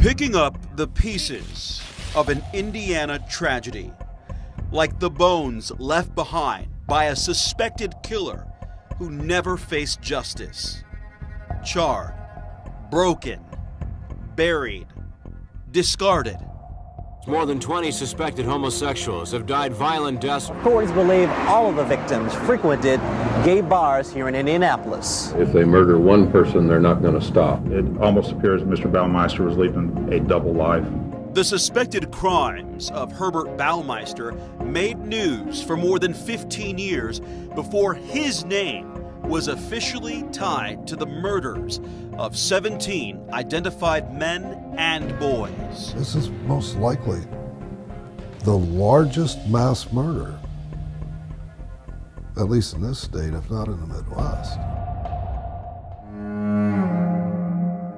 Picking up the pieces of an Indiana tragedy, like the bones left behind by a suspected killer who never faced justice. Charred, broken, buried, discarded. More than 20 suspected homosexuals have died violent deaths. Authorities believe all of the victims frequented gay bars here in Indianapolis. If they murder one person, they're not going to stop. It almost appears Mr. Baumeister was leading a double life. The suspected crimes of Herbert Baumeister made news for more than 15 years before his name was officially tied to the murders of 17 identified men and boys. This is most likely the largest mass murder, at least in this state, if not in the Midwest.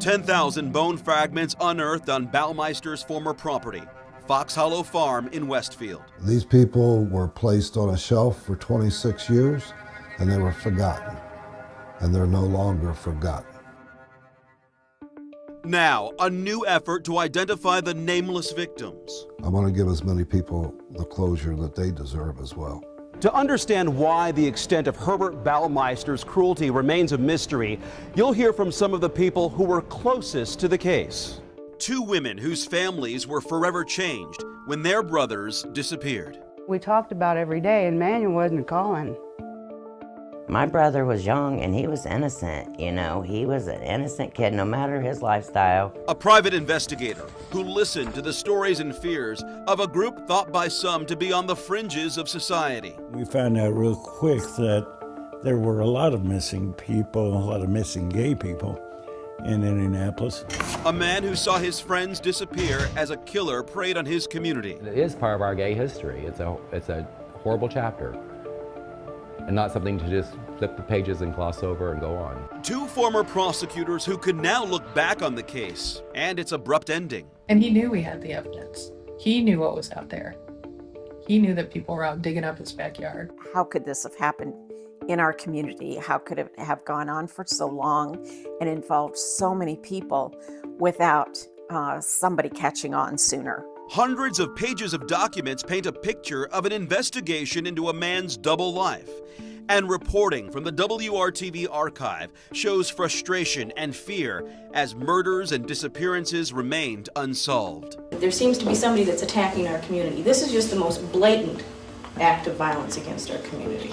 10,000 bone fragments unearthed on Baumeister's former property, Fox Hollow Farm in Westfield. These people were placed on a shelf for 26 years and they were forgotten. And they're no longer forgotten. Now, a new effort to identify the nameless victims. I want to give as many people the closure that they deserve as well. To understand why the extent of Herbert Baumeister's cruelty remains a mystery, you'll hear from some of the people who were closest to the case. Two women whose families were forever changed when their brothers disappeared. We talked about every day, and Manuel wasn't calling. My brother was young and he was innocent, you know. He was an innocent kid no matter his lifestyle. A private investigator who listened to the stories and fears of a group thought by some to be on the fringes of society. We found out real quick that there were a lot of missing people, a lot of missing gay people in Indianapolis. A man who saw his friends disappear as a killer preyed on his community. It is part of our gay history. It's a, it's a horrible chapter and not something to just flip the pages and gloss over and go on. Two former prosecutors who could now look back on the case and its abrupt ending. And he knew we had the evidence. He knew what was out there. He knew that people were out digging up his backyard. How could this have happened in our community? How could it have gone on for so long and involved so many people without uh, somebody catching on sooner? Hundreds of pages of documents paint a picture of an investigation into a man's double life. And reporting from the WRTV archive shows frustration and fear as murders and disappearances remained unsolved. There seems to be somebody that's attacking our community. This is just the most blatant act of violence against our community.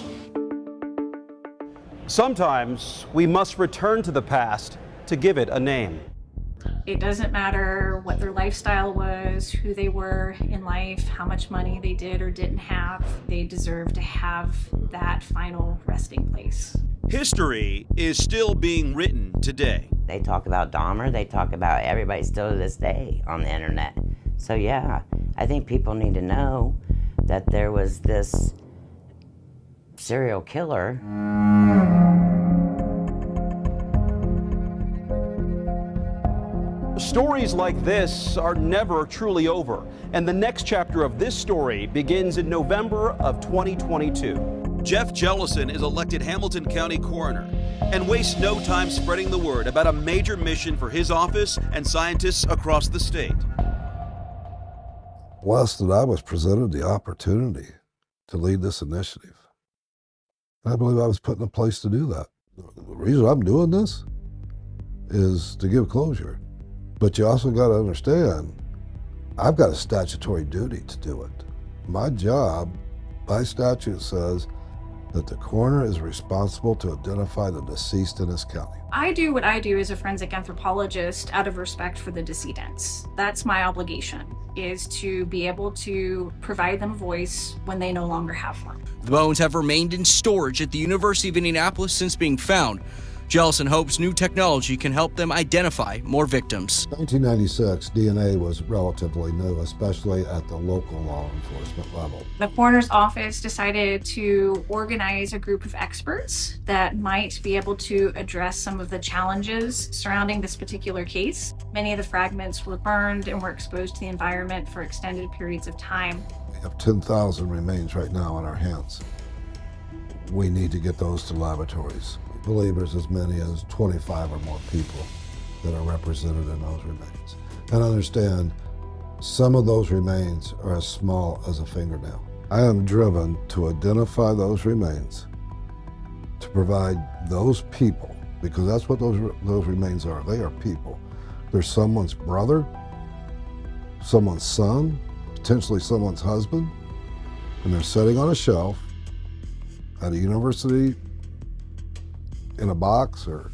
Sometimes we must return to the past to give it a name. It doesn't matter what their lifestyle was, who they were in life, how much money they did or didn't have. They deserve to have that final resting place. History is still being written today. They talk about Dahmer, they talk about everybody still to this day on the internet. So, yeah, I think people need to know that there was this serial killer. Stories like this are never truly over, and the next chapter of this story begins in November of 2022. Jeff Jellison is elected Hamilton County Coroner and wastes no time spreading the word about a major mission for his office and scientists across the state. Blessed that I was presented the opportunity to lead this initiative. I believe I was put in a place to do that. The reason I'm doing this is to give closure. But you also got to understand, I've got a statutory duty to do it. My job, by statute, says that the coroner is responsible to identify the deceased in this county. I do what I do as a forensic anthropologist out of respect for the decedents. That's my obligation, is to be able to provide them a voice when they no longer have one. The bones have remained in storage at the University of Indianapolis since being found. Jellison hopes new technology can help them identify more victims. 1996, DNA was relatively new, especially at the local law enforcement level. The coroner's office decided to organize a group of experts that might be able to address some of the challenges surrounding this particular case. Many of the fragments were burned and were exposed to the environment for extended periods of time. We have 10,000 remains right now on our hands. We need to get those to laboratories believe there's as many as 25 or more people that are represented in those remains. And understand some of those remains are as small as a fingernail. I am driven to identify those remains, to provide those people, because that's what those, those remains are. They are people. They're someone's brother, someone's son, potentially someone's husband, and they're sitting on a shelf at a university in a box or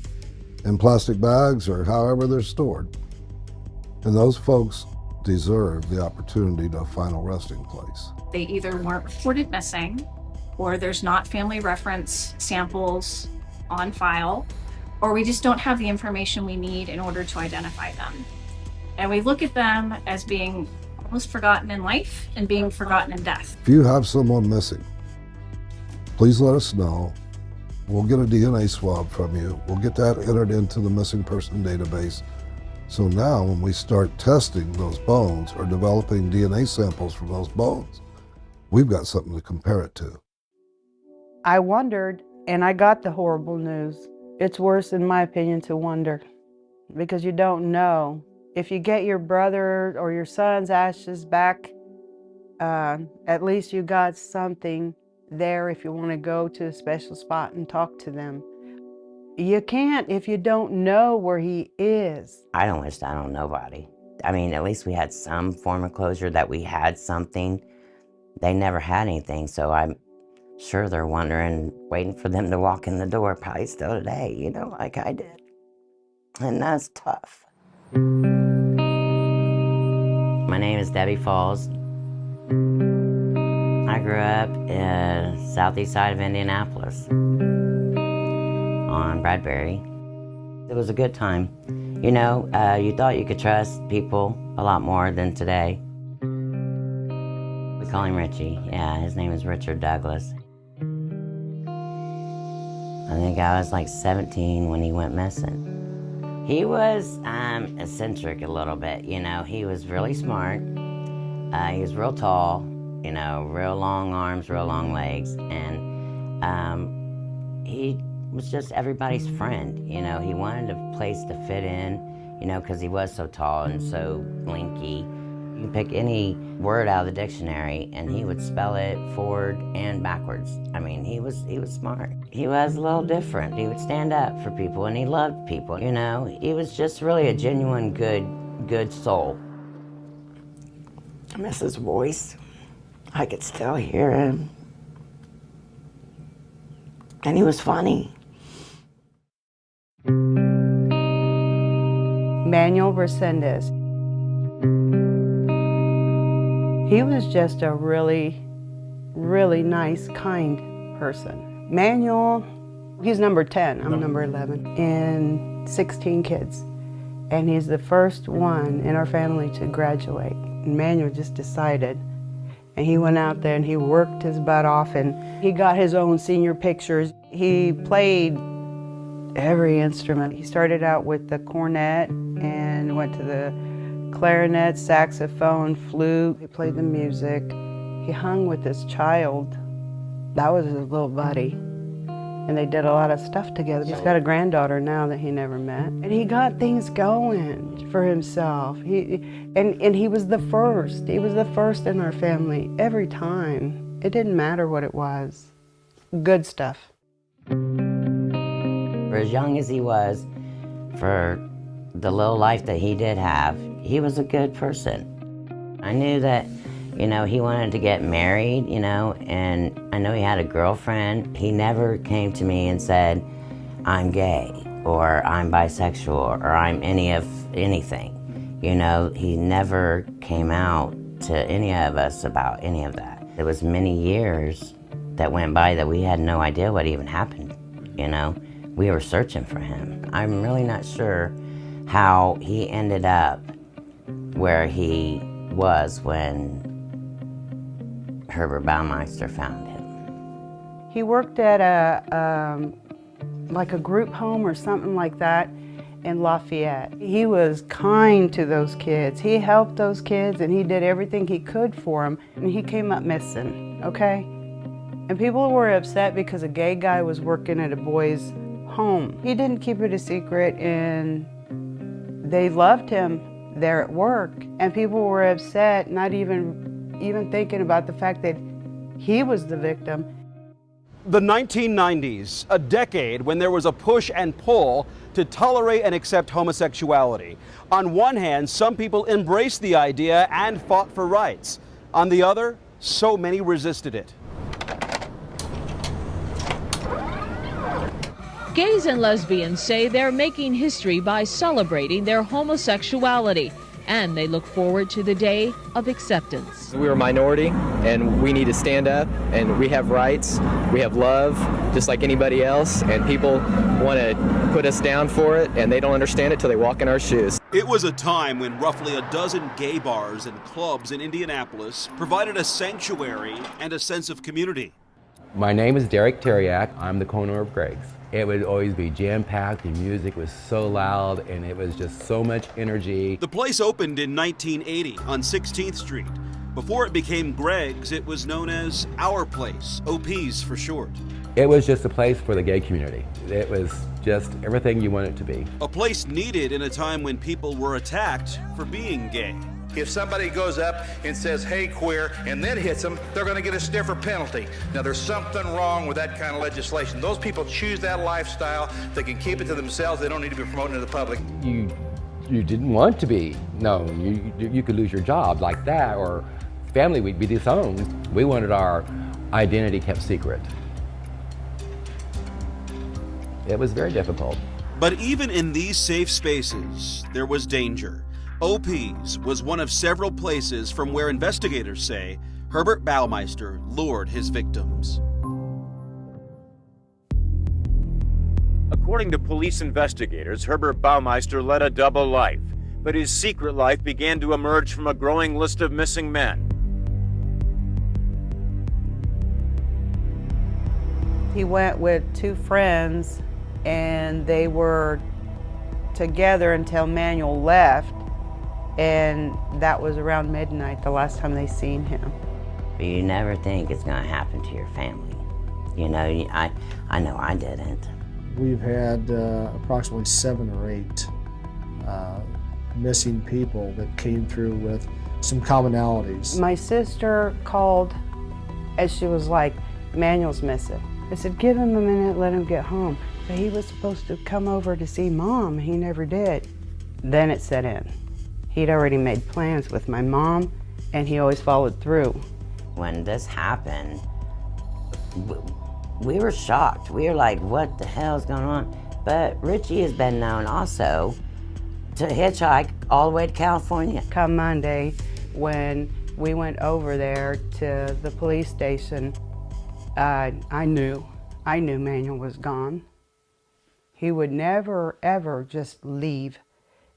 in plastic bags or however they're stored. And those folks deserve the opportunity to a final resting place. They either weren't reported missing, or there's not family reference samples on file, or we just don't have the information we need in order to identify them. And we look at them as being almost forgotten in life and being forgotten in death. If you have someone missing, please let us know. We'll get a DNA swab from you. We'll get that entered into the missing person database. So now when we start testing those bones or developing DNA samples from those bones, we've got something to compare it to. I wondered, and I got the horrible news. It's worse, in my opinion, to wonder because you don't know. If you get your brother or your son's ashes back, uh, at least you got something there if you want to go to a special spot and talk to them. You can't if you don't know where he is. I don't wish that on nobody. I mean, at least we had some form of closure that we had something. They never had anything, so I'm sure they're wondering, waiting for them to walk in the door, probably still today, you know, like I did. And that's tough. My name is Debbie Falls. I grew up in southeast side of Indianapolis on Bradbury. It was a good time. You know, uh, you thought you could trust people a lot more than today. We call him Richie. Yeah, his name is Richard Douglas. I think I was like 17 when he went missing. He was um, eccentric a little bit, you know. He was really smart. Uh, he was real tall, you know, real long arms, real long legs, and um, he was just everybody's friend. You know, he wanted a place to fit in, you know, because he was so tall and so lanky. You can pick any word out of the dictionary, and he would spell it forward and backwards. I mean, he was he was smart. He was a little different. He would stand up for people, and he loved people. You know, he was just really a genuine good good soul. His voice. I could still hear him. And he was funny. Manuel Resendez. He was just a really, really nice, kind person. Manuel, he's number 10, I'm number 11, and 16 kids. And he's the first one in our family to graduate. And Manuel just decided. And he went out there and he worked his butt off and he got his own senior pictures. He played every instrument. He started out with the cornet and went to the clarinet, saxophone, flute. He played the music. He hung with this child. That was his little buddy. And they did a lot of stuff together. He's got a granddaughter now that he never met. And he got things going for himself. He, and, and he was the first. He was the first in our family every time. It didn't matter what it was. Good stuff. For as young as he was, for the little life that he did have, he was a good person. I knew that, you know, he wanted to get married, you know, and I know he had a girlfriend. He never came to me and said, I'm gay, or I'm bisexual, or I'm any of anything. You know, he never came out to any of us about any of that. It was many years that went by that we had no idea what even happened, you know. We were searching for him. I'm really not sure how he ended up where he was when Herbert Baumeister found him. He worked at a, um, like a group home or something like that in Lafayette. He was kind to those kids. He helped those kids and he did everything he could for them. And he came up missing, okay? And people were upset because a gay guy was working at a boy's home. He didn't keep it a secret and They loved him there at work, and people were upset, not even even thinking about the fact that he was the victim. The 1990s, a decade when there was a push and pull to tolerate and accept homosexuality. On one hand, some people embraced the idea and fought for rights. On the other, so many resisted it. Gays and lesbians say they're making history by celebrating their homosexuality, and they look forward to the day of acceptance. We're a minority, and we need to stand up, and we have rights, we have love, just like anybody else, and people want to put us down for it, and they don't understand it till they walk in our shoes. It was a time when roughly a dozen gay bars and clubs in Indianapolis provided a sanctuary and a sense of community. My name is Derek Teriak. I'm the co-owner of Greg's. It would always be jam-packed, the music was so loud, and it was just so much energy. The place opened in 1980 on 16th Street. Before it became Greg's, it was known as Our Place, OP's for short. It was just a place for the gay community. It was just everything you want it to be. A place needed in a time when people were attacked for being gay. If somebody goes up and says, hey, queer, and then hits them, they're going to get a stiffer penalty. Now, there's something wrong with that kind of legislation. Those people choose that lifestyle. They can keep it to themselves. They don't need to be promoting to the public. You, you didn't want to be known. You, you could lose your job like that, or family would be disowned. We wanted our identity kept secret. It was very difficult. But even in these safe spaces, there was danger. OP's was one of several places from where investigators say Herbert Baumeister lured his victims. According to police investigators, Herbert Baumeister led a double life, but his secret life began to emerge from a growing list of missing men. He went with two friends and they were together until Manuel left and that was around midnight the last time they seen him. You never think it's going to happen to your family. You know, I, I know I didn't. We've had uh, approximately seven or eight uh, missing people that came through with some commonalities. My sister called and she was like, Manuel's missing. I said, give him a minute, let him get home. But he was supposed to come over to see mom. He never did. Then it set in. He'd already made plans with my mom, and he always followed through. When this happened, we were shocked. We were like, what the hell's going on? But Richie has been known also to hitchhike all the way to California. Come Monday, when we went over there to the police station, uh, I knew. I knew Manuel was gone. He would never, ever just leave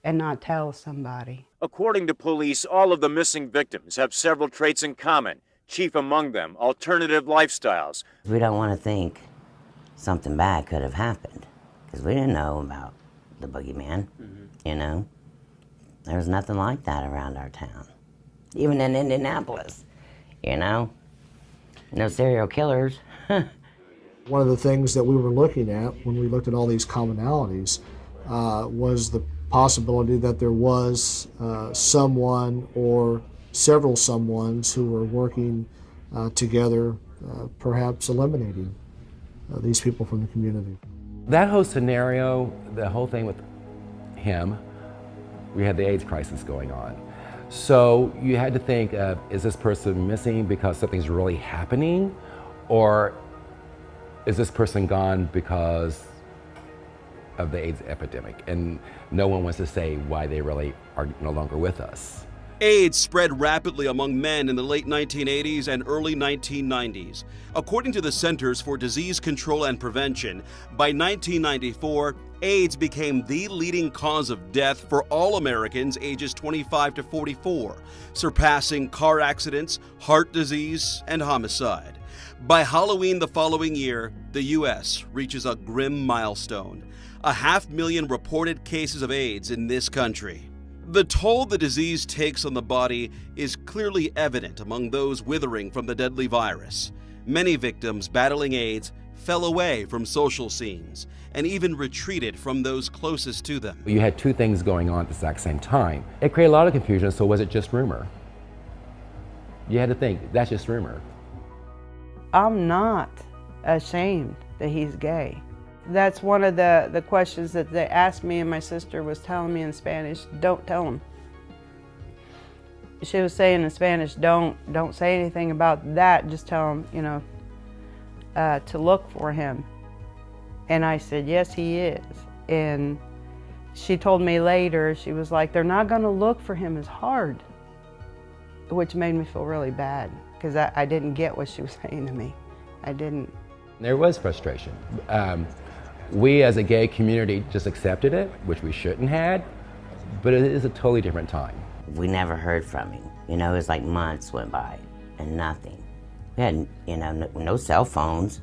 and not tell somebody. According to police, all of the missing victims have several traits in common. Chief among them, alternative lifestyles. We don't want to think something bad could have happened because we didn't know about the boogeyman, mm-hmm. you know? There was nothing like that around our town, even in Indianapolis, you know? No serial killers. One of the things that we were looking at when we looked at all these commonalities uh, was the possibility that there was uh, someone or several someones who were working uh, together, uh, perhaps eliminating uh, these people from the community. That whole scenario, the whole thing with him, we had the AIDS crisis going on. So you had to think of, is this person missing because something's really happening? Or is this person gone because of the AIDS epidemic? And no one wants to say why they really are no longer with us. AIDS spread rapidly among men in the late 1980s and early 1990s. According to the Centers for Disease Control and Prevention, by 1994, AIDS became the leading cause of death for all Americans ages 25 to 44, surpassing car accidents, heart disease, and homicide. By Halloween the following year, the U.S. reaches a grim milestone a half million reported cases of AIDS in this country. The toll the disease takes on the body is clearly evident among those withering from the deadly virus. Many victims battling AIDS fell away from social scenes and even retreated from those closest to them. You had two things going on at the exact same time. It created a lot of confusion, so was it just rumor? You had to think, that's just rumor. I'm not ashamed that he's gay. That's one of the, the questions that they asked me and my sister was telling me in Spanish, don't tell him. She was saying in Spanish, don't, don't say anything about that, just tell him, you know, uh, to look for him. And I said, yes, he is. And she told me later, she was like, they're not gonna look for him as hard, which made me feel really bad because I, I didn't get what she was saying to me. I didn't. There was frustration. Um, we as a gay community just accepted it, which we shouldn't had, but it is a totally different time. We never heard from him. You know, it was like months went by and nothing. We had, you know, no, no cell phones,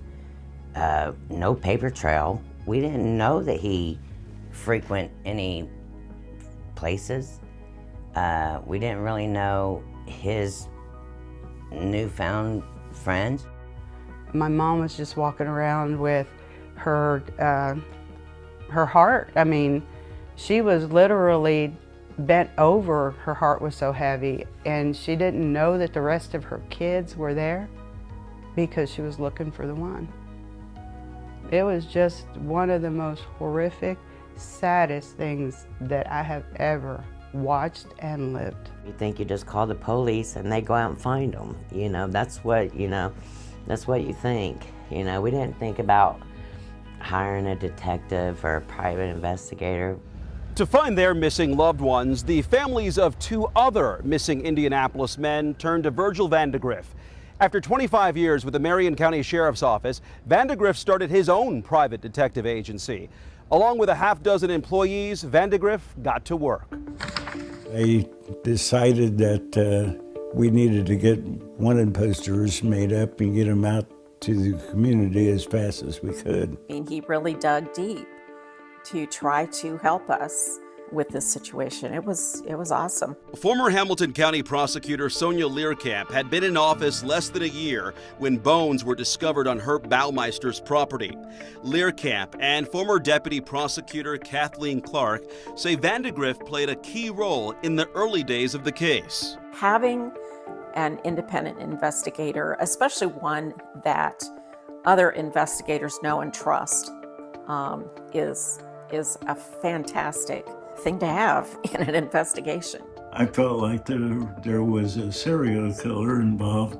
uh, no paper trail. We didn't know that he frequent any places. Uh, we didn't really know his newfound friends. My mom was just walking around with her uh, her heart. I mean, she was literally bent over. Her heart was so heavy, and she didn't know that the rest of her kids were there because she was looking for the one. It was just one of the most horrific, saddest things that I have ever watched and lived. You think you just call the police and they go out and find them. You know, that's what, you know, that's what you think. You know, we didn't think about hiring a detective or a private investigator. To find their missing loved ones, the families of two other missing Indianapolis men turned to Virgil Vandegrift. After 25 years with the Marion County Sheriff's Office, Vandegrift started his own private detective agency. Along with a half dozen employees, Vandegrift got to work. I decided that uh, we needed to get wanted posters made up and get them out to the community as fast as we could. I mean, he really dug deep to try to help us with this situation. It was it was awesome. Former Hamilton County prosecutor Sonia Leerkamp had been in office less than a year when bones were discovered on Herb Baumeister's property. Leerkamp and former deputy prosecutor Kathleen Clark say Vandegrift played a key role in the early days of the case. Having an independent investigator, especially one that other investigators know and trust, um, is is a fantastic thing to have in an investigation. I felt like there, there was a serial killer involved.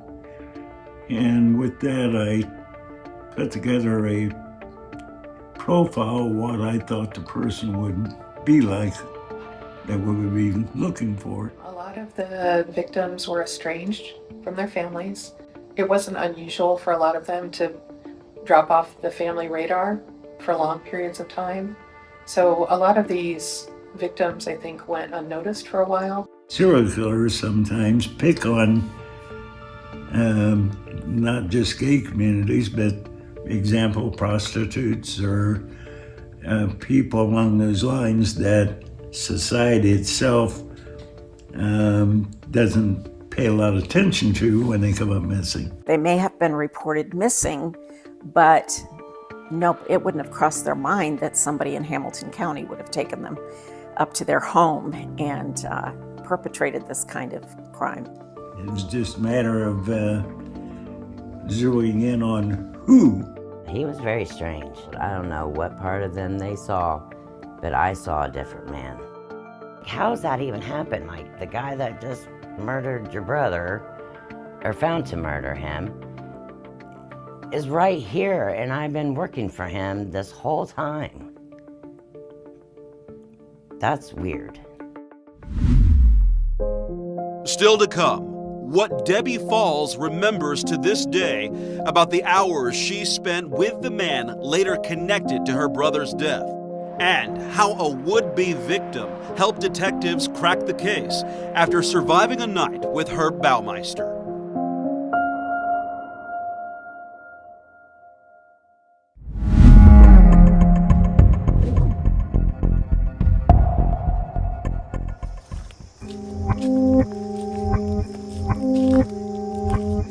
And with that, I put together a profile of what I thought the person would be like that we would be looking for. Of the victims were estranged from their families. It wasn't unusual for a lot of them to drop off the family radar for long periods of time. So a lot of these victims, I think, went unnoticed for a while. Serial killers sometimes pick on um, not just gay communities, but example, prostitutes or uh, people along those lines that society itself um, doesn't pay a lot of attention to when they come up missing. They may have been reported missing, but nope, it wouldn't have crossed their mind that somebody in Hamilton County would have taken them up to their home and uh, perpetrated this kind of crime. It was just a matter of uh, zeroing in on who. He was very strange. I don't know what part of them they saw, but I saw a different man. How's that even happen? Like the guy that just murdered your brother, or found to murder him, is right here, and I've been working for him this whole time. That's weird. Still to come, what Debbie Falls remembers to this day about the hours she spent with the man later connected to her brother's death, and how a would be victim helped detectives crack the case after surviving a night with Herb Baumeister.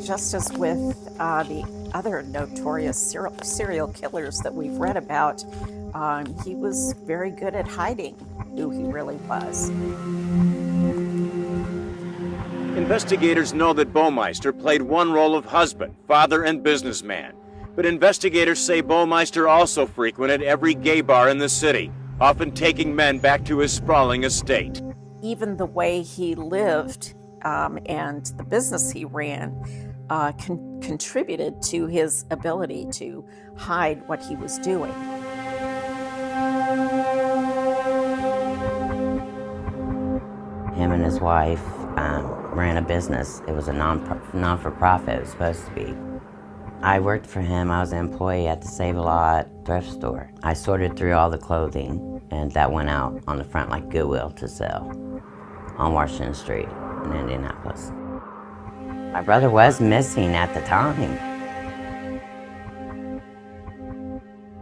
Just as with uh, the other notorious serial, serial killers that we've read about, um, he was very good at hiding who he really was. Investigators know that Baumeister played one role of husband, father, and businessman. But investigators say Baumeister also frequented every gay bar in the city, often taking men back to his sprawling estate. Even the way he lived um, and the business he ran uh, con- contributed to his ability to hide what he was doing. Him and his wife um, ran a business. It was a non non for profit. It was supposed to be. I worked for him. I was an employee at the Save a Lot thrift store. I sorted through all the clothing, and that went out on the front like Goodwill to sell on Washington Street in Indianapolis. My brother was missing at the time.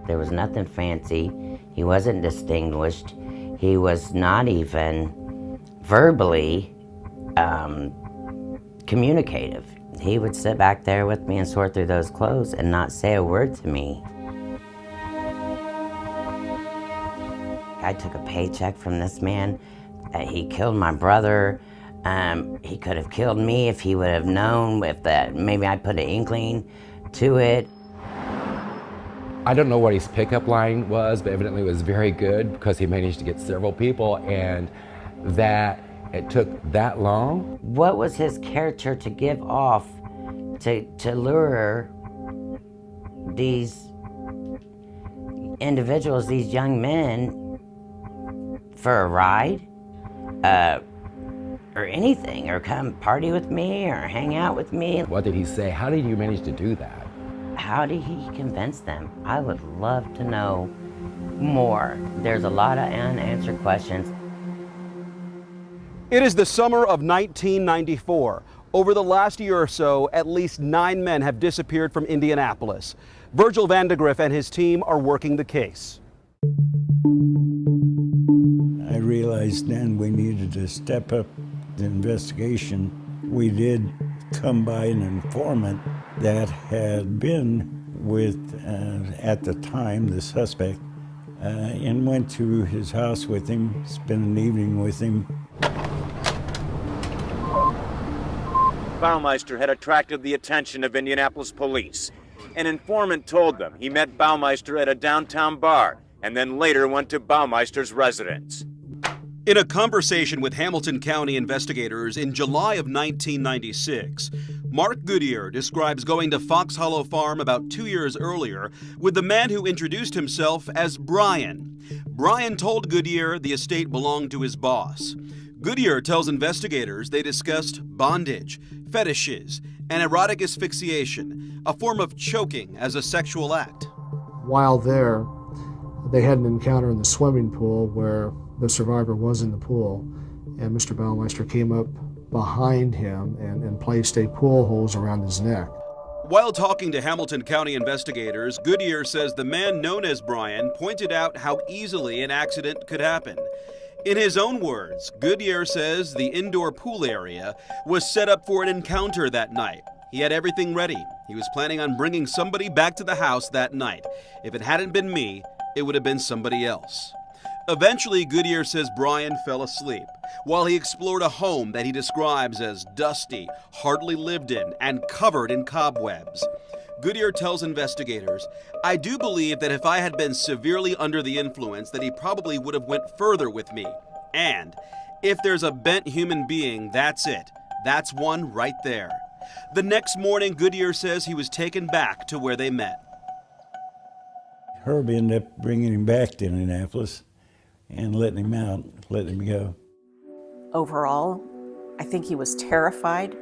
There was nothing fancy. He wasn't distinguished. He was not even verbally um, communicative. He would sit back there with me and sort through those clothes and not say a word to me. I took a paycheck from this man. Uh, he killed my brother. Um, he could have killed me if he would have known if that maybe I put an inkling to it. I don't know what his pickup line was, but evidently it was very good because he managed to get several people and that it took that long. What was his character to give off to, to lure these individuals, these young men, for a ride? Uh, or anything, or come party with me, or hang out with me. What did he say? How did you manage to do that? How did he convince them? I would love to know more. There's a lot of unanswered questions. It is the summer of 1994. Over the last year or so, at least nine men have disappeared from Indianapolis. Virgil Vandegrift and his team are working the case. I realized then we needed to step up the investigation. We did come by an informant that had been with, uh, at the time, the suspect, uh, and went to his house with him, spent an evening with him. Baumeister had attracted the attention of Indianapolis police. An informant told them he met Baumeister at a downtown bar and then later went to Baumeister's residence. In a conversation with Hamilton County investigators in July of 1996, Mark Goodyear describes going to Fox Hollow Farm about two years earlier with the man who introduced himself as Brian. Brian told Goodyear the estate belonged to his boss. Goodyear tells investigators they discussed bondage, fetishes, and erotic asphyxiation, a form of choking as a sexual act. While there, they had an encounter in the swimming pool where the survivor was in the pool, and Mr. Baumeister came up behind him and, and placed a pool hose around his neck. While talking to Hamilton County investigators, Goodyear says the man known as Brian pointed out how easily an accident could happen. In his own words, Goodyear says the indoor pool area was set up for an encounter that night. He had everything ready. He was planning on bringing somebody back to the house that night. If it hadn't been me, it would have been somebody else. Eventually, Goodyear says Brian fell asleep while he explored a home that he describes as dusty, hardly lived in, and covered in cobwebs. Goodyear tells investigators, I do believe that if I had been severely under the influence, that he probably would have went further with me. And if there's a bent human being, that's it. That's one right there. The next morning, Goodyear says he was taken back to where they met. Herb ended up bringing him back to Indianapolis and letting him out, letting him go. Overall, I think he was terrified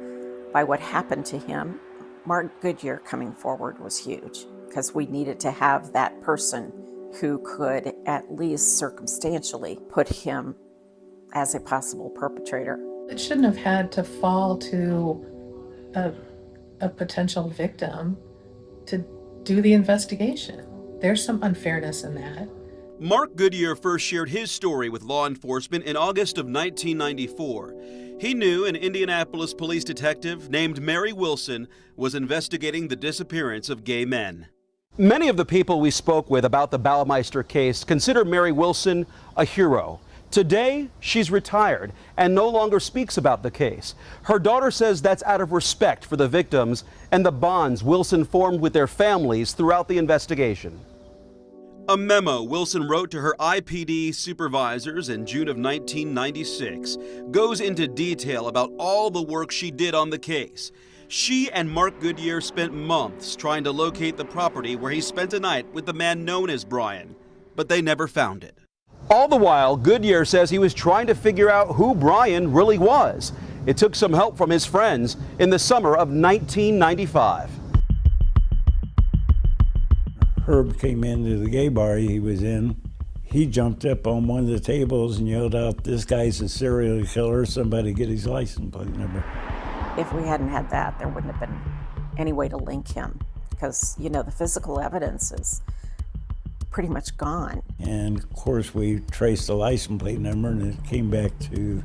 by what happened to him. Mark Goodyear coming forward was huge because we needed to have that person who could at least circumstantially put him as a possible perpetrator. It shouldn't have had to fall to a, a potential victim to do the investigation. There's some unfairness in that. Mark Goodyear first shared his story with law enforcement in August of 1994. He knew an Indianapolis police detective named Mary Wilson was investigating the disappearance of gay men. Many of the people we spoke with about the Baumeister case consider Mary Wilson a hero. Today, she's retired and no longer speaks about the case. Her daughter says that's out of respect for the victims and the bonds Wilson formed with their families throughout the investigation. A memo Wilson wrote to her IPD supervisors in June of 1996 goes into detail about all the work she did on the case. She and Mark Goodyear spent months trying to locate the property where he spent a night with the man known as Brian, but they never found it. All the while, Goodyear says he was trying to figure out who Brian really was. It took some help from his friends in the summer of 1995. Herb came into the gay bar he was in. He jumped up on one of the tables and yelled out, This guy's a serial killer. Somebody get his license plate number. If we hadn't had that, there wouldn't have been any way to link him because, you know, the physical evidence is pretty much gone. And of course, we traced the license plate number and it came back to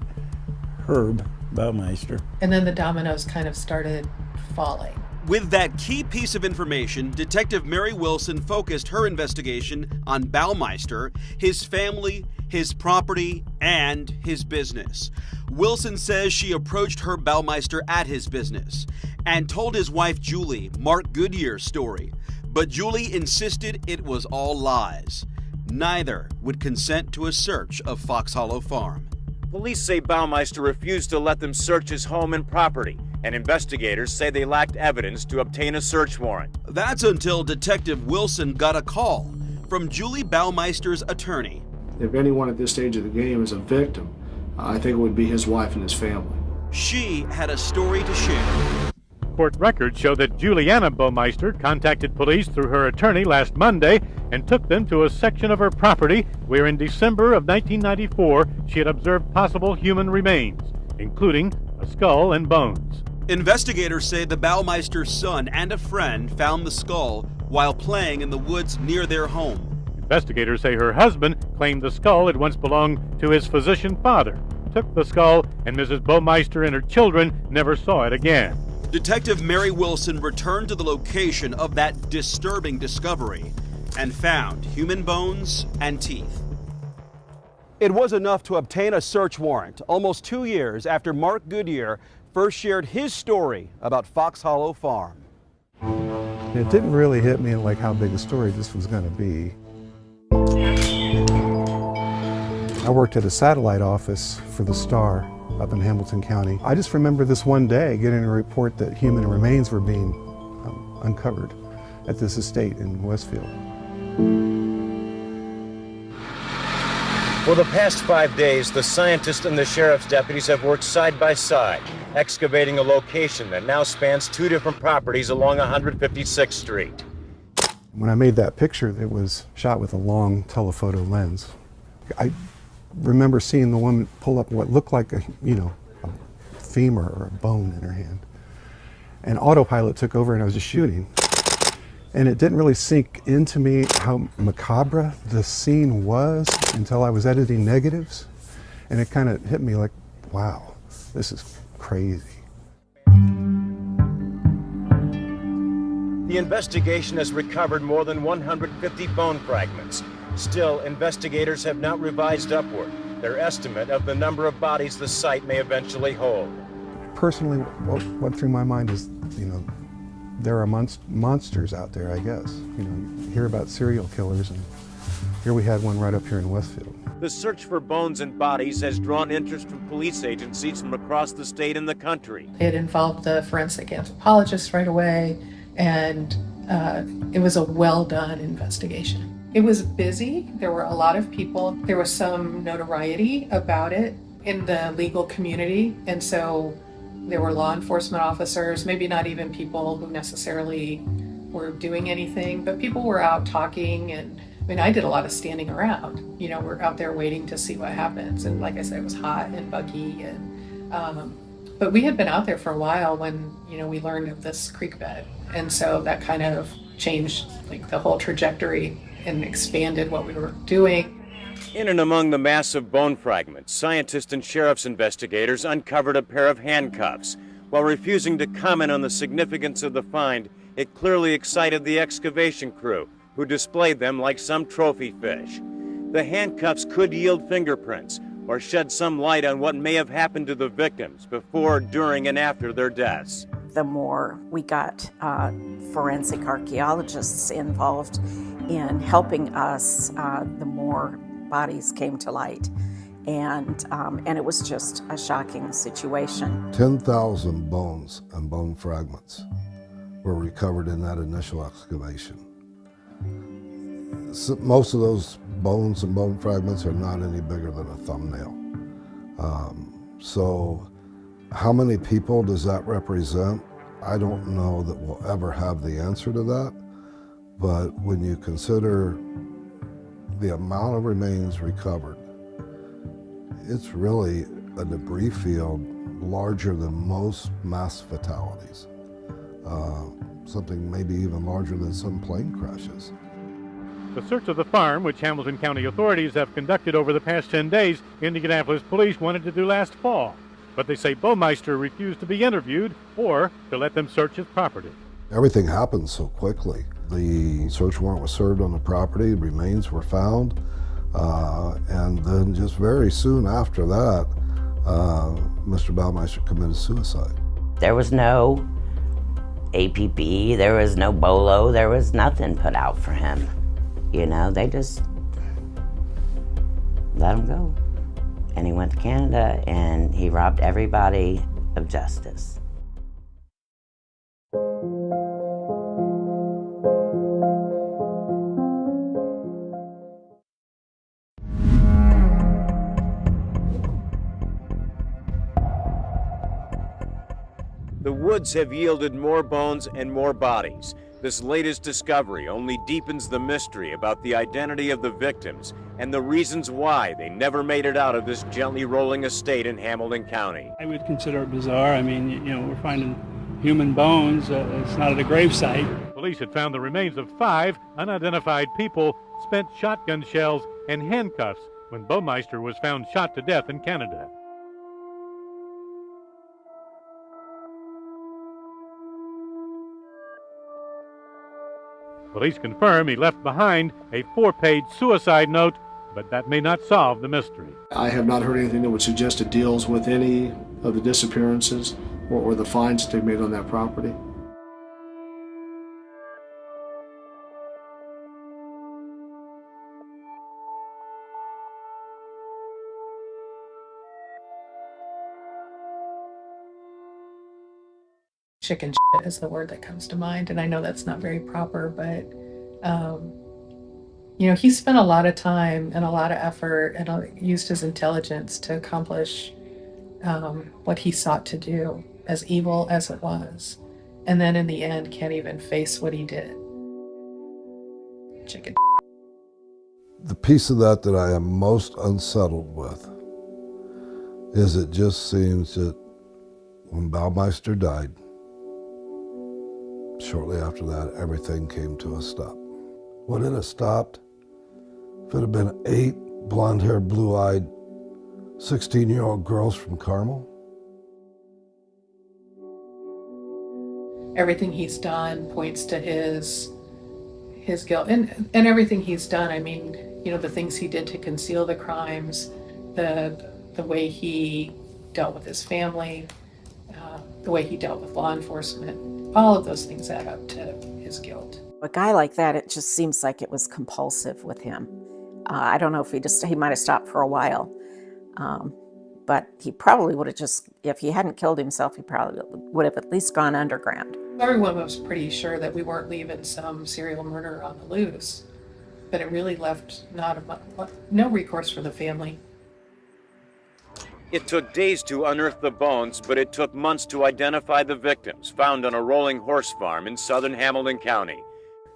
Herb Baumeister. And then the dominoes kind of started falling. With that key piece of information, Detective Mary Wilson focused her investigation on Baumeister, his family, his property, and his business. Wilson says she approached her Baumeister at his business and told his wife Julie Mark Goodyear's story, but Julie insisted it was all lies. Neither would consent to a search of Fox Hollow Farm. Police say Baumeister refused to let them search his home and property, and investigators say they lacked evidence to obtain a search warrant. That's until Detective Wilson got a call from Julie Baumeister's attorney. If anyone at this stage of the game is a victim, I think it would be his wife and his family. She had a story to share. Court records show that Juliana Baumeister contacted police through her attorney last Monday and took them to a section of her property where in December of 1994 she had observed possible human remains, including a skull and bones. Investigators say the Baumeister's son and a friend found the skull while playing in the woods near their home. Investigators say her husband claimed the skull had once belonged to his physician father, took the skull, and Mrs. Baumeister and her children never saw it again. Detective Mary Wilson returned to the location of that disturbing discovery and found human bones and teeth. It was enough to obtain a search warrant almost two years after Mark Goodyear first shared his story about Fox Hollow Farm. It didn't really hit me like how big a story this was going to be. I worked at a satellite office for the Star up in Hamilton County. I just remember this one day getting a report that human remains were being um, uncovered at this estate in Westfield. For the past five days, the scientists and the sheriff's deputies have worked side by side, excavating a location that now spans two different properties along 156th Street. When I made that picture, it was shot with a long telephoto lens. I remember seeing the woman pull up what looked like a, you know, a femur or a bone in her hand. And autopilot took over and I was just shooting. And it didn't really sink into me how macabre the scene was until I was editing negatives. And it kind of hit me like, wow, this is crazy. The investigation has recovered more than 150 bone fragments. Still, investigators have not revised upward their estimate of the number of bodies the site may eventually hold. Personally, what went through my mind is, you know, there are monst monsters out there, I guess. You know, you hear about serial killers, and here we had one right up here in Westfield. The search for bones and bodies has drawn interest from police agencies from across the state and the country. It involved the forensic anthropologist right away, and uh, it was a well done investigation. It was busy. There were a lot of people. There was some notoriety about it in the legal community. And so there were law enforcement officers, maybe not even people who necessarily were doing anything, but people were out talking. And mean, I did a lot of standing around. You know, we're out there waiting to see what happens. And like I said, it was hot and buggy. And, um, but we had been out there for a while when, you know, we learned of this creek bed. And so that kind of changed like the whole trajectory and expanded what we were doing. In and among the massive bone fragments, scientists and sheriff's investigators uncovered a pair of handcuffs. While refusing to comment on the significance of the find, it clearly excited the excavation crew, who displayed them like some trophy fish. The handcuffs could yield fingerprints or shed some light on what may have happened to the victims before, during, and after their deaths. The more we got uh, forensic archaeologists involved in helping us, uh, the more bodies came to light. And, um, and it was just a shocking situation. 10,000 bones and bone fragments were recovered in that initial excavation. Most of those bones and bone fragments are not any bigger than a thumbnail. Um, so how many people does that represent? I don't know that we'll ever have the answer to that. But when you consider the amount of remains recovered, it's really a debris field larger than most mass fatalities. Uh, something maybe even larger than some plane crashes. The search of the farm, which Hamilton County authorities have conducted over the past 10 days, Indianapolis police wanted to do last fall. But they say Baumeister refused to be interviewed or to let them search his property. Everything happened so quickly. The search warrant was served on the property, remains were found, uh, and then just very soon after that, uh, Mr. Baumeister committed suicide. There was no APB, there was no BOLO, there was nothing put out for him. You know, they just let him go. And he went to Canada and he robbed everybody of justice. The woods have yielded more bones and more bodies. This latest discovery only deepens the mystery about the identity of the victims and the reasons why they never made it out of this gently rolling estate in Hamilton County. I would consider it bizarre. I mean, you know, we're finding human bones. Uh, it's not at a gravesite. Police had found the remains of five unidentified people, spent shotgun shells, and handcuffs when Baumeister was found shot to death in Canada. Police confirm he left behind a four page suicide note, but that may not solve the mystery. I have not heard anything that would suggest it deals with any of the disappearances or, or the finds that they made on that property. Chicken shit is the word that comes to mind. And I know that's not very proper, but, um, you know, he spent a lot of time and a lot of effort and uh, used his intelligence to accomplish um, what he sought to do, as evil as it was. And then in the end, can't even face what he did. Chicken. The piece of that that I am most unsettled with is it just seems that when Baumeister died, Shortly after that, everything came to a stop. Would it have stopped if it had been eight blonde haired, blue eyed, 16 year old girls from Carmel? Everything he's done points to his his guilt and and everything he's done i mean you know the things he did to conceal the crimes the the way he dealt with his family uh, the way he dealt with law enforcement all of those things add up to his guilt. A guy like that, it just seems like it was compulsive with him. Uh, I don't know if he just, he might have stopped for a while. Um, but he probably would have just, if he hadn't killed himself, he probably would have at least gone underground. Everyone was pretty sure that we weren't leaving some serial murderer on the loose, but it really left not a, no recourse for the family. It took days to unearth the bones, but it took months to identify the victims found on a rolling horse farm in southern Hamilton County.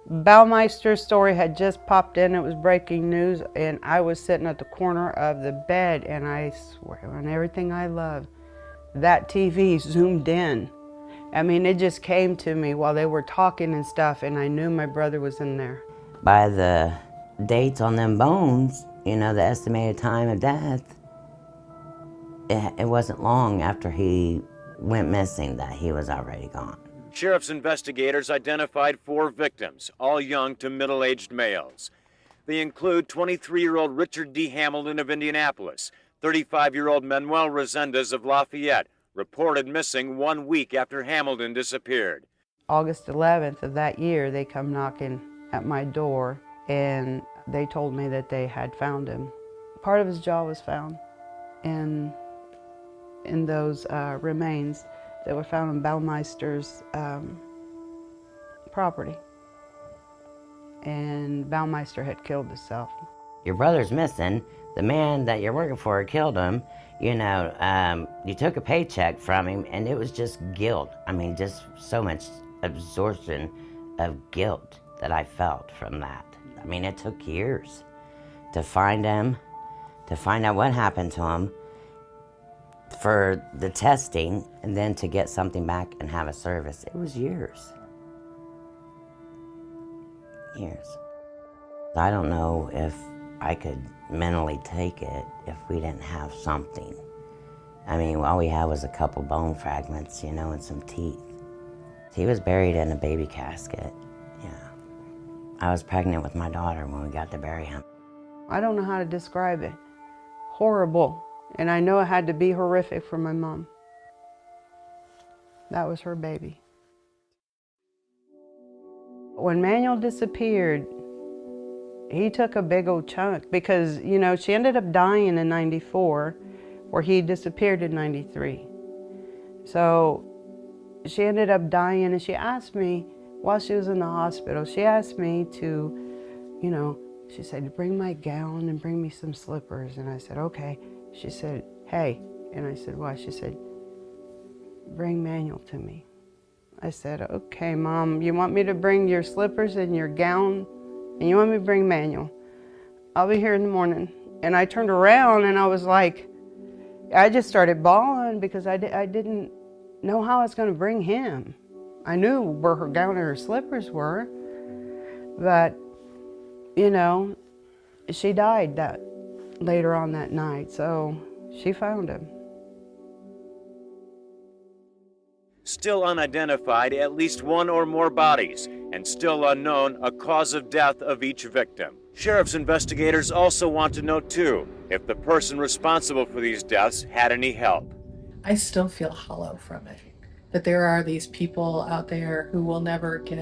Baumeister's story had just popped in. It was breaking news, and I was sitting at the corner of the bed, and I swear on everything I love, that TV zoomed in. I mean, it just came to me while they were talking and stuff, and I knew my brother was in there. By the dates on them bones, you know, the estimated time of death, it, it wasn't long after he went missing that he was already gone. Sheriff's investigators identified four victims, all young to middle aged males. They include 23 year old Richard D. Hamilton of Indianapolis, 35 year old Manuel Resendez of Lafayette, reported missing one week after Hamilton disappeared. August 11th of that year, they come knocking at my door and they told me that they had found him. Part of his jaw was found in, in those uh, remains that were found on Baumeister's um, property. And Baumeister had killed himself. Your brother's missing. The man that you're working for killed him. You know, um, you took a paycheck from him, and it was just guilt. I mean, just so much absorption of guilt that I felt from that. I mean, it took years to find him, to find out what happened to him, for the testing, and then to get something back and have a service. It was years. Years. I don't know if I could mentally take it if we didn't have something. I mean, all we had was a couple bone fragments, you know, and some teeth. He was buried in a baby casket. Yeah. I was pregnant with my daughter when we got to bury him. I don't know how to describe it. Horrible. And I know it had to be horrific for my mom. That was her baby. When Manuel disappeared, he took a big old chunk because, you know, she ended up dying in 94 where he disappeared in 93. So she ended up dying and she asked me while she was in the hospital, she asked me to, you know, she said, bring my gown and bring me some slippers. And I said, okay. She said, hey. And I said, why? She said, bring Manuel to me. I said, okay, Mom, you want me to bring your slippers and your gown and you want me to bring Manuel? I'll be here in the morning. And I turned around and I was like, I just started bawling because I, di I didn't know how I was going to bring him. I knew where her gown and her slippers were, but, you know, she died that later on that night, so she found him. Still unidentified, at least one or more bodies, and still unknown a cause of death of each victim. Sheriff's investigators also want to know, too, if the person responsible for these deaths had any help. I still feel hollow from it. That there are these people out there who will never get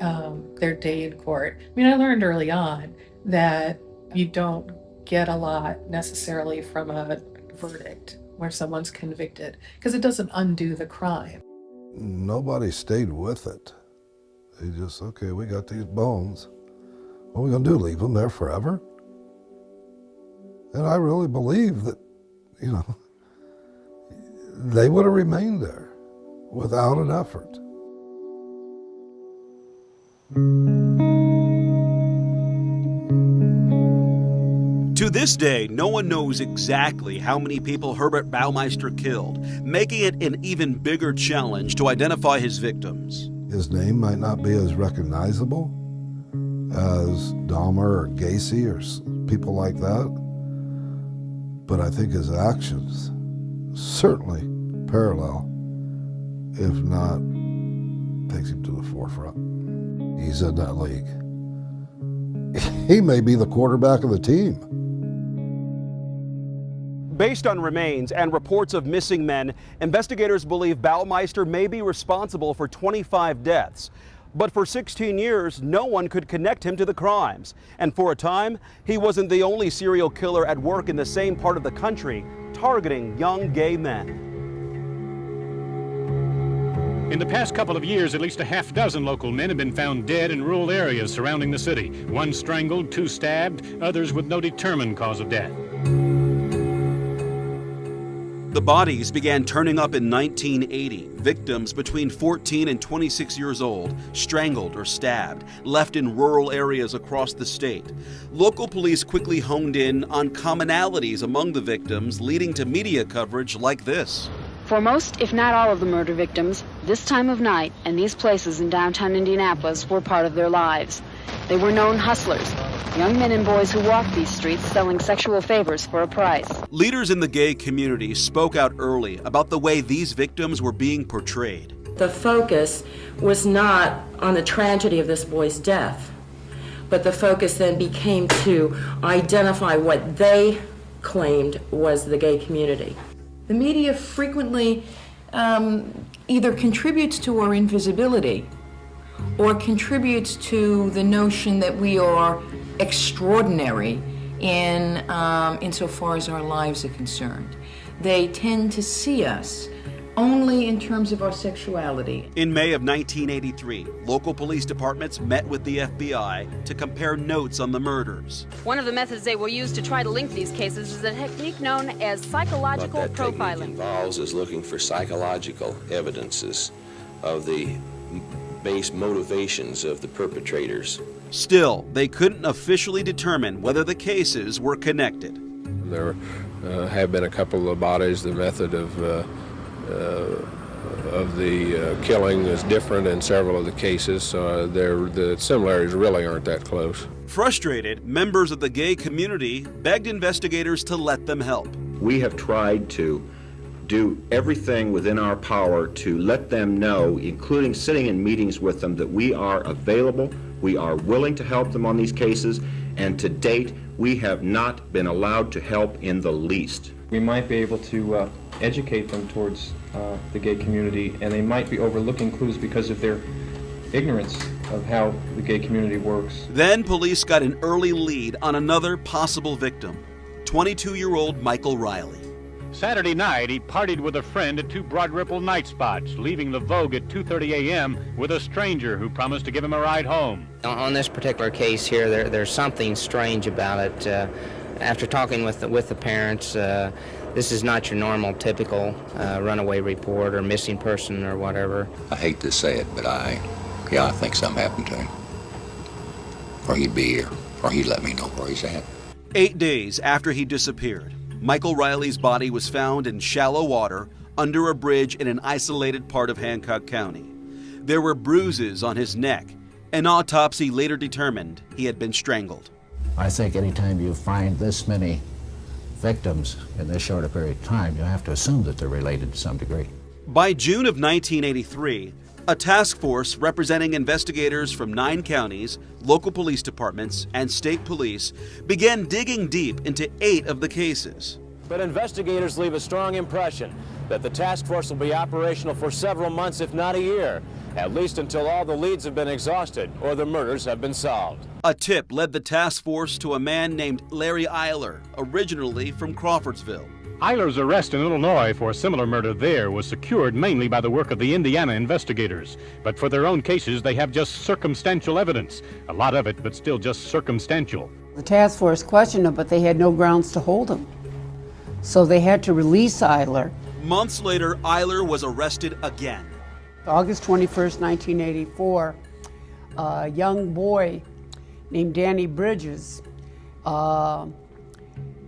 um, their day in court. I mean, I learned early on that you don't get a lot necessarily from a verdict where someone's convicted because it doesn't undo the crime. Nobody stayed with it. They just, okay, we got these bones. What are we going to do? Leave them there forever? And I really believe that, you know, they would have remained there without an effort. To this day, no one knows exactly how many people Herbert Baumeister killed, making it an even bigger challenge to identify his victims. His name might not be as recognizable as Dahmer or Gacy or people like that, but I think his actions certainly parallel, if not takes him to the forefront. He's in that league. He may be the quarterback of the team. Based on remains and reports of missing men, investigators believe Baumeister may be responsible for 25 deaths. But for 16 years, no one could connect him to the crimes. And for a time, he wasn't the only serial killer at work in the same part of the country, targeting young gay men. In the past couple of years, at least a half dozen local men have been found dead in rural areas surrounding the city. One strangled, two stabbed, others with no determined cause of death. The bodies began turning up in 1980. Victims between 14 and 26 years old, strangled or stabbed, left in rural areas across the state. Local police quickly honed in on commonalities among the victims, leading to media coverage like this. For most, if not all of the murder victims, this time of night and these places in downtown Indianapolis were part of their lives. They were known hustlers, Young men and boys who walk these streets selling sexual favors for a price. Leaders in the gay community spoke out early about the way these victims were being portrayed. The focus was not on the tragedy of this boy's death, but the focus then became to identify what they claimed was the gay community. The media frequently um, either contributes to our invisibility or contributes to the notion that we are extraordinary in um, insofar as our lives are concerned. They tend to see us only in terms of our sexuality. In May of 1983, local police departments met with the FBI to compare notes on the murders. One of the methods they will use to try to link these cases is a technique known as psychological what that profiling. technique involves is looking for psychological evidences of the base motivations of the perpetrators. Still, they couldn't officially determine whether the cases were connected. There uh, have been a couple of bodies. The method of uh, uh, of the uh, killing is different in several of the cases, so the similarities really aren't that close. Frustrated, members of the gay community begged investigators to let them help. We have tried to do everything within our power to let them know, including sitting in meetings with them, that we are available, we are willing to help them on these cases, and to date, we have not been allowed to help in the least. We might be able to uh, educate them towards uh, the gay community, and they might be overlooking clues because of their ignorance of how the gay community works. Then police got an early lead on another possible victim 22 year old Michael Riley. Saturday night, he partied with a friend at two Broad Ripple night spots, leaving the Vogue at 2.30 a.m. with a stranger who promised to give him a ride home. On this particular case here, there, there's something strange about it. Uh, after talking with the, with the parents, uh, this is not your normal, typical uh, runaway report or missing person or whatever. I hate to say it, but I, yeah, I think something happened to him. Or he'd be here, or he'd let me know where he's at. Eight days after he disappeared, Michael Riley's body was found in shallow water under a bridge in an isolated part of Hancock County. There were bruises on his neck. An autopsy later determined he had been strangled. I think anytime you find this many victims in this short a period of time, you have to assume that they're related to some degree. By June of 1983, a task force representing investigators from nine counties, local police departments, and state police began digging deep into eight of the cases. But investigators leave a strong impression that the task force will be operational for several months, if not a year, at least until all the leads have been exhausted or the murders have been solved. A tip led the task force to a man named Larry Eyler, originally from Crawfordsville. Eyler's arrest in Illinois for a similar murder there was secured mainly by the work of the Indiana investigators. But for their own cases, they have just circumstantial evidence. A lot of it, but still just circumstantial. The task force questioned him, but they had no grounds to hold him. So they had to release Eyler. Months later, Eyler was arrested again. August 21st, 1984, a young boy named Danny Bridges uh,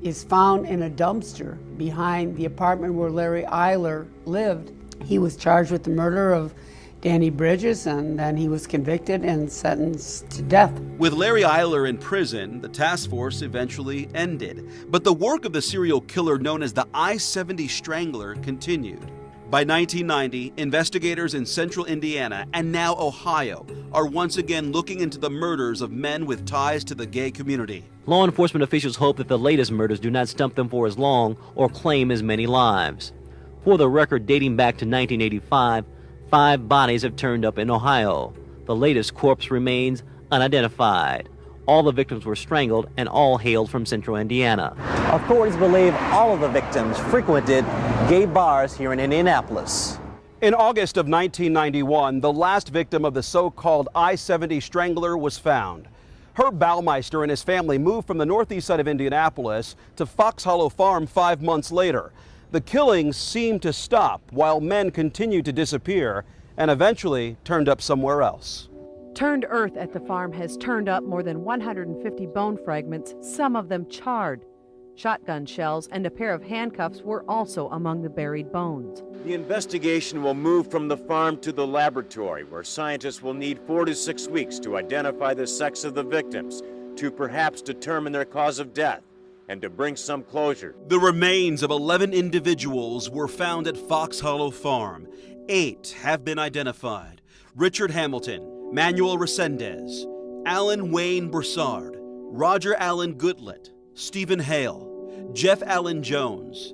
is found in a dumpster behind the apartment where Larry Eyler lived. He was charged with the murder of Danny Bridges, and then he was convicted and sentenced to death. With Larry Eyler in prison, the task force eventually ended. But the work of the serial killer known as the I 70 Strangler continued. By 1990, investigators in central Indiana and now Ohio are once again looking into the murders of men with ties to the gay community. Law enforcement officials hope that the latest murders do not stump them for as long or claim as many lives. For the record dating back to 1985, five bodies have turned up in Ohio. The latest corpse remains unidentified. All the victims were strangled and all hailed from central Indiana. Authorities believe all of the victims frequented gay bars here in Indianapolis. In August of 1991, the last victim of the so-called I-70 Strangler was found. Herb Baumeister and his family moved from the northeast side of Indianapolis to Fox Hollow Farm five months later. The killings seemed to stop while men continued to disappear and eventually turned up somewhere else. Turned earth at the farm has turned up more than 150 bone fragments, some of them charred. Shotgun shells and a pair of handcuffs were also among the buried bones. The investigation will move from the farm to the laboratory, where scientists will need four to six weeks to identify the sex of the victims. to perhaps determine their cause of death and to bring some closure. The remains of 11 individuals were found at Fox Hollow Farm. Eight have been identified Richard Hamilton, Manuel Resendez, Alan Wayne Broussard, Roger Allen Goodlett, Stephen Hale, Jeff Allen Jones,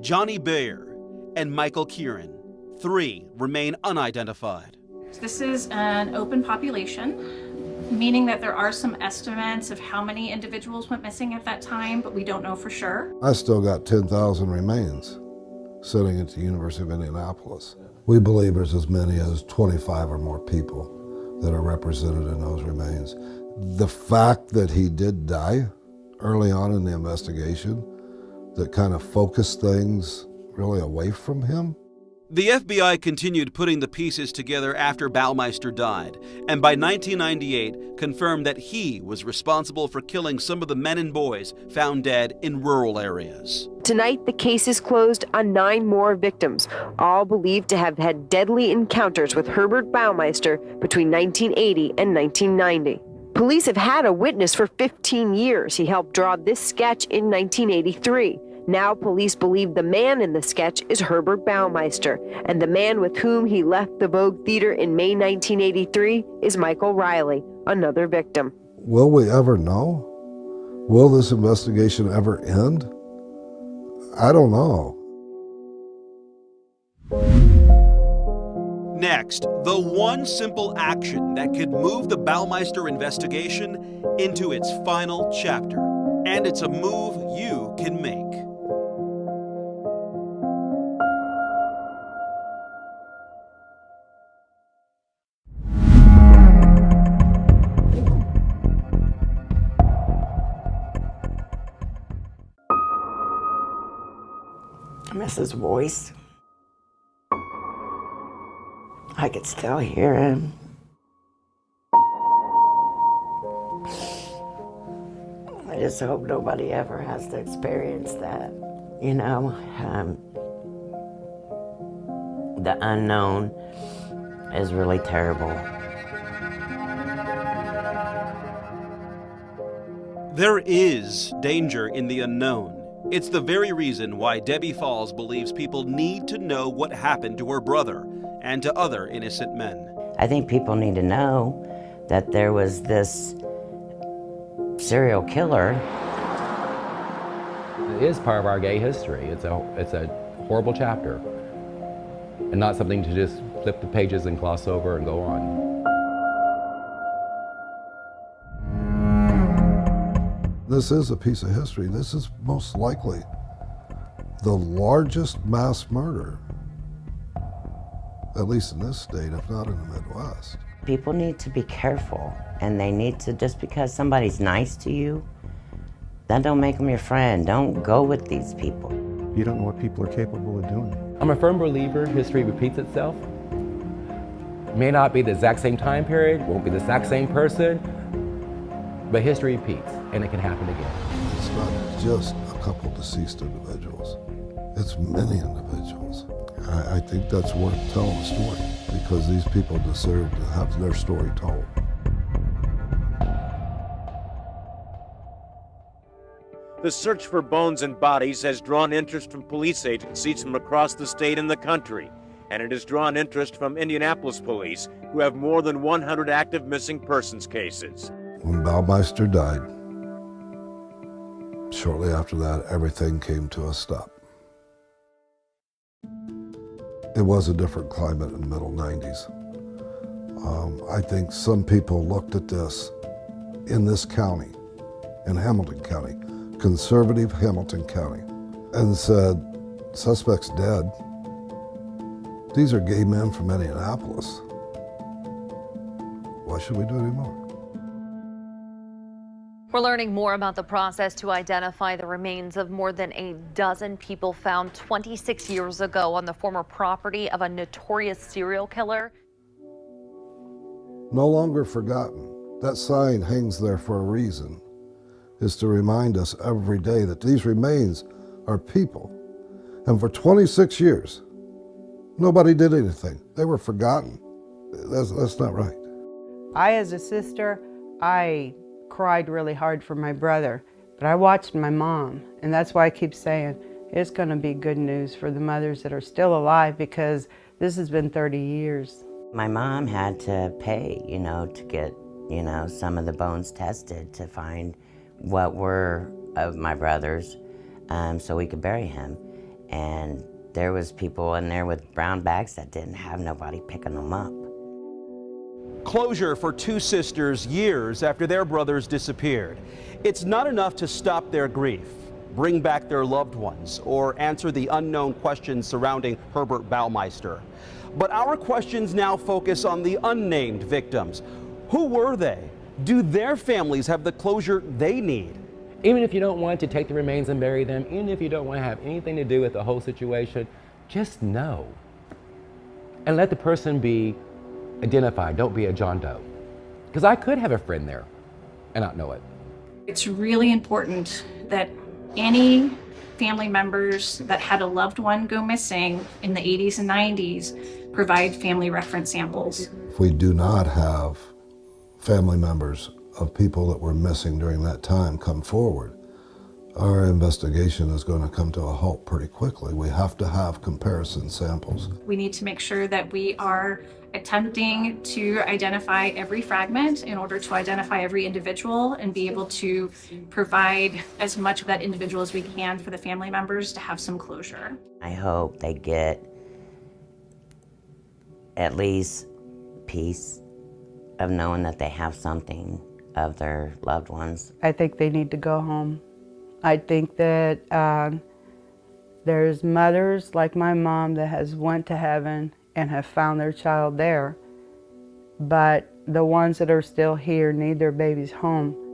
Johnny Bayer, and Michael Kiern. Three remain unidentified. This is an open population, meaning that there are some estimates of how many individuals went missing at that time, but we don't know for sure. I still got 10,000 remains sitting at the University of Indianapolis. We believe there's as many as 25 or more people that are represented in those remains. The fact that he did die early on in the investigation that kind of focused things really away from him the FBI continued putting the pieces together after Baumeister died, and by 1998 confirmed that he was responsible for killing some of the men and boys found dead in rural areas. Tonight, the case is closed on nine more victims, all believed to have had deadly encounters with Herbert Baumeister between 1980 and 1990. Police have had a witness for 15 years. He helped draw this sketch in 1983. Now police believe the man in the sketch is Herbert Baumeister, and the man with whom he left the Vogue Theater in May 1983 is Michael Riley, another victim. Will we ever know? Will this investigation ever end? I don't know. Next, the one simple action that could move the Baumeister investigation into its final chapter. And it's a move you can make. His voice. I could still hear him. I just hope nobody ever has to experience that. You know, um, the unknown is really terrible. There is danger in the unknown. It's the very reason why Debbie Falls believes people need to know what happened to her brother and to other innocent men. I think people need to know that there was this serial killer. It is part of our gay history. It's a, it's a horrible chapter and not something to just flip the pages and gloss over and go on. This is a piece of history. This is most likely the largest mass murder, at least in this state, if not in the Midwest. People need to be careful, and they need to, just because somebody's nice to you, that don't make them your friend. Don't go with these people. You don't know what people are capable of doing. I'm a firm believer history repeats itself. may not be the exact same time period, won't be the exact same person, but history repeats, and it can happen again. It's not just a couple deceased individuals. It's many individuals. I, I think that's worth telling the story because these people deserve to have their story told. The search for bones and bodies has drawn interest from police agencies from across the state and the country, and it has drawn interest from Indianapolis police, who have more than 100 active missing persons cases. When Baumeister died, shortly after that, everything came to a stop. It was a different climate in the middle 90s. Um, I think some people looked at this in this county, in Hamilton County, conservative Hamilton County, and said, suspect's dead. These are gay men from Indianapolis. Why should we do any more? We're learning more about the process to identify the remains of more than a dozen people found 26 years ago on the former property of a notorious serial killer. No longer forgotten. That sign hangs there for a reason, is to remind us every day that these remains are people. And for 26 years, nobody did anything. They were forgotten. That's, that's not right. I, as a sister, I cried really hard for my brother, but I watched my mom, and that's why I keep saying it's going to be good news for the mothers that are still alive because this has been 30 years. My mom had to pay, you know, to get, you know, some of the bones tested to find what were of my brothers um, so we could bury him. And there was people in there with brown bags that didn't have nobody picking them up. Closure for two sisters years after their brothers disappeared. It's not enough to stop their grief, bring back their loved ones, or answer the unknown questions surrounding Herbert Baumeister. But our questions now focus on the unnamed victims. Who were they? Do their families have the closure they need? Even if you don't want to take the remains and bury them, even if you don't want to have anything to do with the whole situation, just know. And let the person be identified. Don't be a John Doe. Because I could have a friend there and not know it. It's really important that any family members that had a loved one go missing in the 80s and 90s provide family reference samples. If we do not have family members of people that were missing during that time come forward, our investigation is going to come to a halt pretty quickly. We have to have comparison samples. We need to make sure that we are attempting to identify every fragment in order to identify every individual and be able to provide as much of that individual as we can for the family members to have some closure. I hope they get at least peace of knowing that they have something of their loved ones. I think they need to go home. I think that uh, there's mothers like my mom that has went to heaven and have found their child there, but the ones that are still here need their babies home.